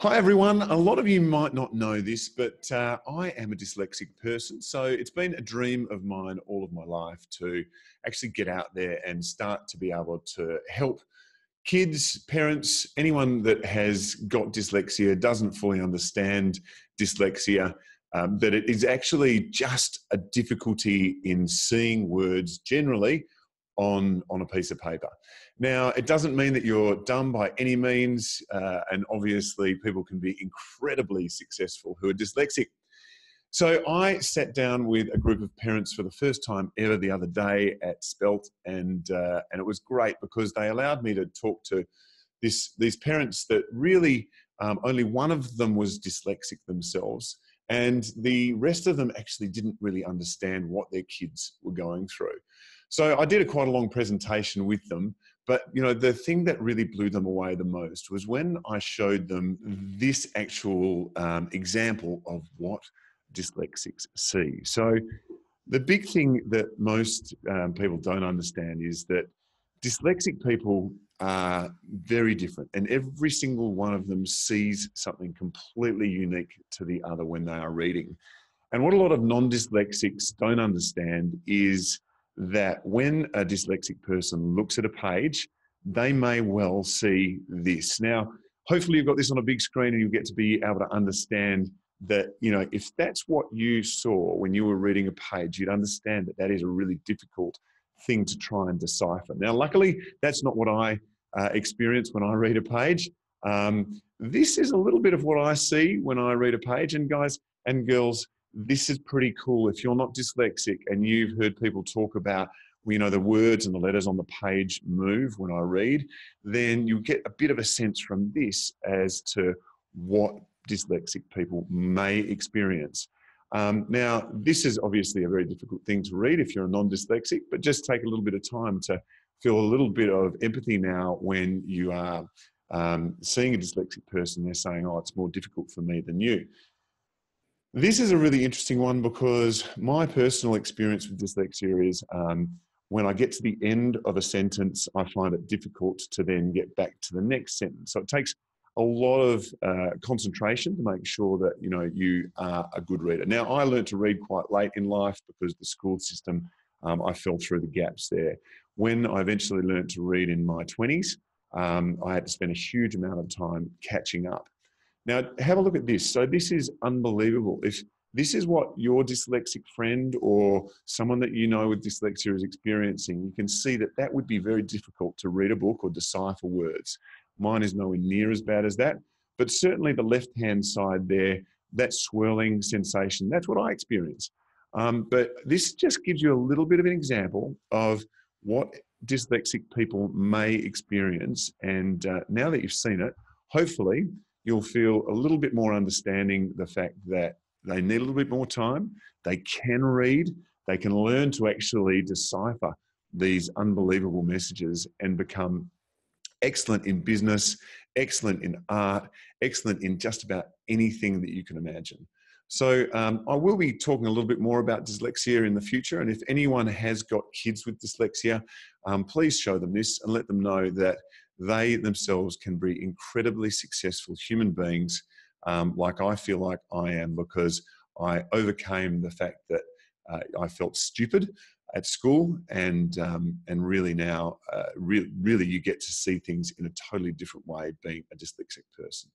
Hi, everyone. A lot of you might not know this, but uh, I am a dyslexic person. So it's been a dream of mine all of my life to actually get out there and start to be able to help kids, parents, anyone that has got dyslexia, doesn't fully understand dyslexia, um, that it is actually just a difficulty in seeing words generally on, on a piece of paper. Now, it doesn't mean that you're dumb by any means, uh, and obviously, people can be incredibly successful who are dyslexic. So, I sat down with a group of parents for the first time ever the other day at SPELD, and uh, and it was great because they allowed me to talk to this these parents that really um, only one of them was dyslexic themselves, and the rest of them actually didn't really understand what their kids were going through. So I did a quite a long presentation with them. But you know, the thing that really blew them away the most was when I showed them this actual um, example of what dyslexics see. So the big thing that most um, people don't understand is that dyslexic people are very different, and every single one of them sees something completely unique to the other when they are reading. And what a lot of non dyslexics don't understand is that when a dyslexic person looks at a page, they may well see this. Now, hopefully, you've got this on a big screen and you get to be able to understand that, you know, if that's what you saw when you were reading a page, you'd understand that that is a really difficult thing to try and decipher. Now, luckily, that's not what I uh, experience when I read a page. Um, this is a little bit of what I see when I read a page. And guys and girls, this is pretty cool. If you're not dyslexic and you've heard people talk about, you know, the words and the letters on the page move when I read, then you get a bit of a sense from this as to what dyslexic people may experience. Um, now, this is obviously a very difficult thing to read if you're a non dyslexic, but just take a little bit of time to feel a little bit of empathy now when you are um, seeing a dyslexic person. They're saying, Oh, it's more difficult for me than you. This is a really interesting one because my personal experience with dyslexia is um, when I get to the end of a sentence, I find it difficult to then get back to the next sentence. So it takes a lot of uh, concentration to make sure that you know you are a good reader. Now, I learned to read quite late in life because the school system, um, I fell through the gaps there. When I eventually learned to read in my 20s, um, I had to spend a huge amount of time catching up. Now, have a look at this. So, this is unbelievable. If this is what your dyslexic friend or someone that you know with dyslexia is experiencing, you can see that that would be very difficult to read a book or decipher words. Mine is nowhere near as bad as that, but certainly the left hand side there, that swirling sensation, that's what I experience. Um, but this just gives you a little bit of an example of what dyslexic people may experience. And uh, now that you've seen it, hopefully you'll feel a little bit more understanding the fact that they need a little bit more time. They can read, they can learn to actually decipher these unbelievable messages and become excellent in business, excellent in art, excellent in just about anything that you can imagine. So, um, I will be talking a little bit more about dyslexia in the future. And if anyone has got kids with dyslexia, um, please show them this and let them know that they themselves can be incredibly successful human beings, um, like I feel like I am, because I overcame the fact that uh, I felt stupid at school, and um, and really now, uh, re- really, you get to see things in a totally different way, being a dyslexic person.